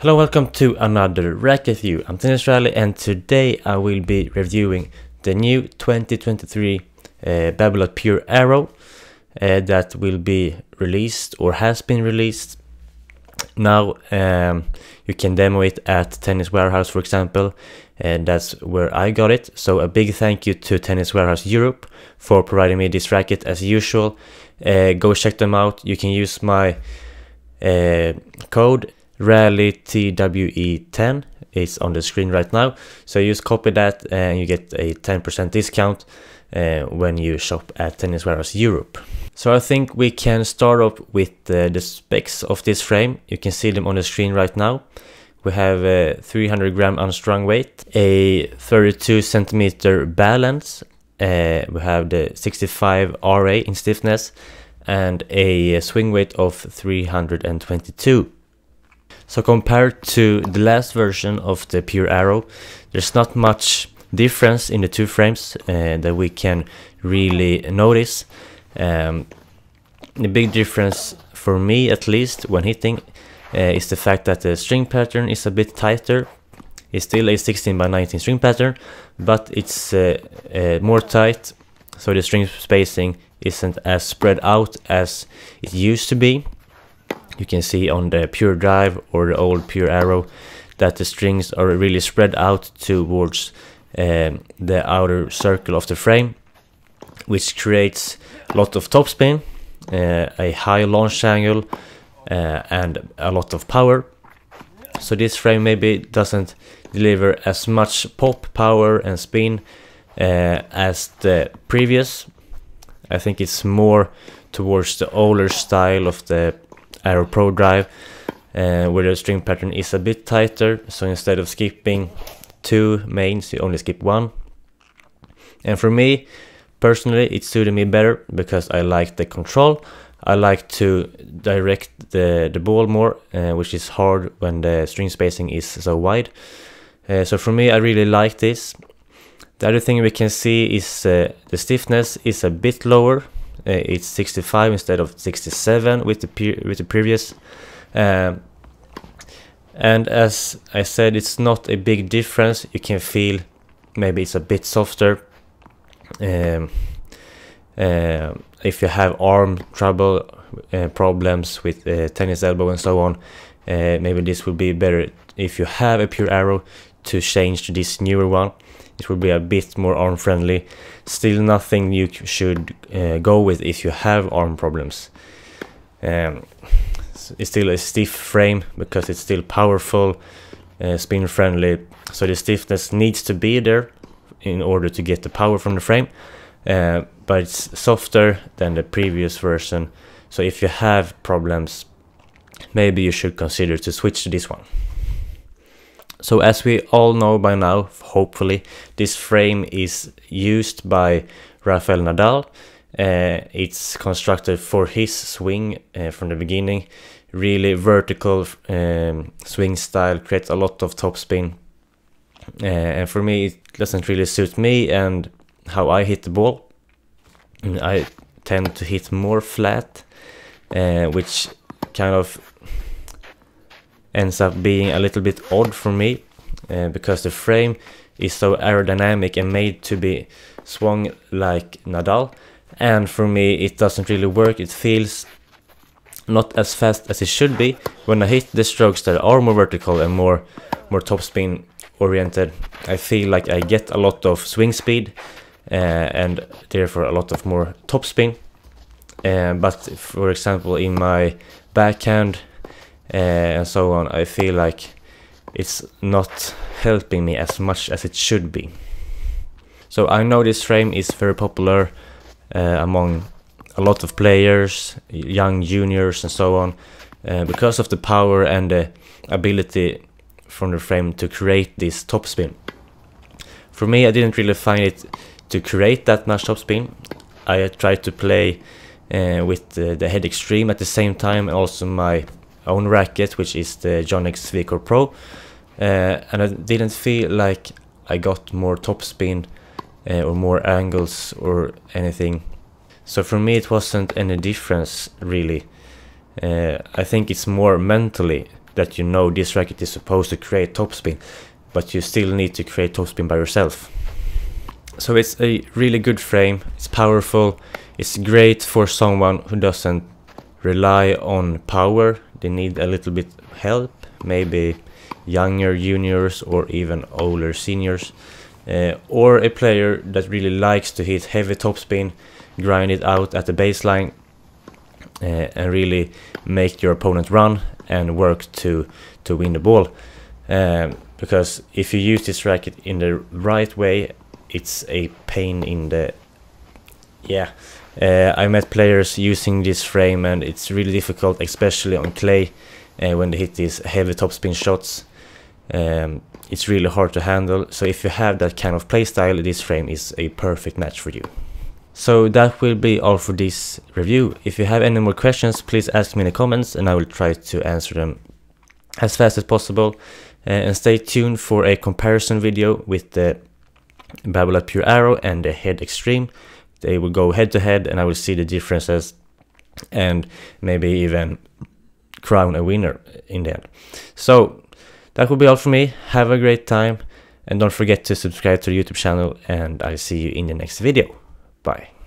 Hello, welcome to another Racket Review. I'm Tennis Rally and today I will be reviewing the new 2023 uh, Babolat Pure Aero uh, that will be released or has been released. Now um, you can demo it at Tennis Warehouse for example and that's where I got it. So a big thank you to Tennis Warehouse Europe for providing me this racket as usual. Uh, go check them out. You can use my uh, code Rally TWE10 is on the screen right now. So you just copy that and you get a 10% discount uh, when you shop at Tennis Warehouse Europe. So I think we can start off with uh, the specs of this frame. You can see them on the screen right now. We have a 300 gram unstrung weight, a 32 centimeter balance. Uh, we have the 65 RA in stiffness and a swing weight of 322. So compared to the last version of the Pure Aero, there's not much difference in the two frames uh, that we can really notice. Um, the big difference for me at least when hitting uh, is the fact that the string pattern is a bit tighter. It's still a 16 by 19 string pattern, but it's uh, uh, more tight, so the string spacing isn't as spread out as it used to be you can see on the pure drive or the old pure Aero that the strings are really spread out towards um, the outer circle of the frame which creates a lot of topspin uh, a high launch angle uh, and a lot of power. So this frame maybe doesn't deliver as much pop power and spin uh, as the previous. I think it's more towards the older style of the Aero Pro drive uh, where the string pattern is a bit tighter. So instead of skipping two mains you only skip one. And for me personally it suited me better because I like the control. I like to direct the, the ball more uh, which is hard when the string spacing is so wide. Uh, so for me I really like this. The other thing we can see is the stiffness is a bit lower it's 65 instead of 67 with the with the previous. Um, and as I said, it's not a big difference. You can feel maybe it's a bit softer. Um, uh, if you have arm trouble, uh, problems with uh, tennis elbow and so on, uh, maybe this would be better if you have a pure aero to change to this newer one. It will be a bit more arm friendly. Still nothing you should uh, go with if you have arm problems. Um, it's still a stiff frame because it's still powerful uh, spin friendly. So the stiffness needs to be there in order to get the power from the frame uh, but it's softer than the previous version. So if you have problems maybe you should consider to switch to this one so as we all know by now, hopefully, this frame is used by Rafael Nadal. Uh, it's constructed for his swing uh, from the beginning. Really vertical um, swing style, creates a lot of topspin. Uh, and for me, it doesn't really suit me and how I hit the ball. I tend to hit more flat, uh, which kind of ends up being a little bit odd for me uh, because the frame is so aerodynamic and made to be swung like Nadal. And for me it doesn't really work. It feels not as fast as it should be when I hit the strokes that are more vertical and more more topspin oriented. I feel like I get a lot of swing speed uh, and therefore a lot of more topspin uh, but for example in my backhand and so on, I feel like it's not helping me as much as it should be. So I know this frame is very popular uh, among a lot of players, young juniors and so on, uh, because of the power and the ability from the frame to create this topspin. For me, I didn't really find it to create that much topspin. I tried to play uh, with the, the head extreme at the same time, and also my own racket, which is the Yonex VCore Pro, uh, and I didn't feel like I got more topspin uh, or more angles or anything. So for me, it wasn't any difference really. Uh, I think it's more mentally that you know this racket is supposed to create topspin, but you still need to create topspin by yourself. So it's a really good frame, it's powerful, it's great for someone who doesn't rely on power, they need a little bit help, maybe younger juniors or even older seniors. Uh, or a player that really likes to hit heavy topspin, grind it out at the baseline, uh, and really make your opponent run and work to to win the ball. Um, because if you use this racket in the right way, it's a pain in the yeah. Uh, I met players using this frame and it's really difficult, especially on clay, uh, when they hit these heavy topspin shots. Um, it's really hard to handle, so if you have that kind of playstyle, this frame is a perfect match for you. So that will be all for this review. If you have any more questions, please ask me in the comments and I will try to answer them as fast as possible. Uh, and stay tuned for a comparison video with the Babolat Pure Aero and the Head Extreme. They will go head to head and I will see the differences and maybe even crown a winner in the end. So that would be all for me. Have a great time and don't forget to subscribe to the YouTube channel and I'll see you in the next video. Bye.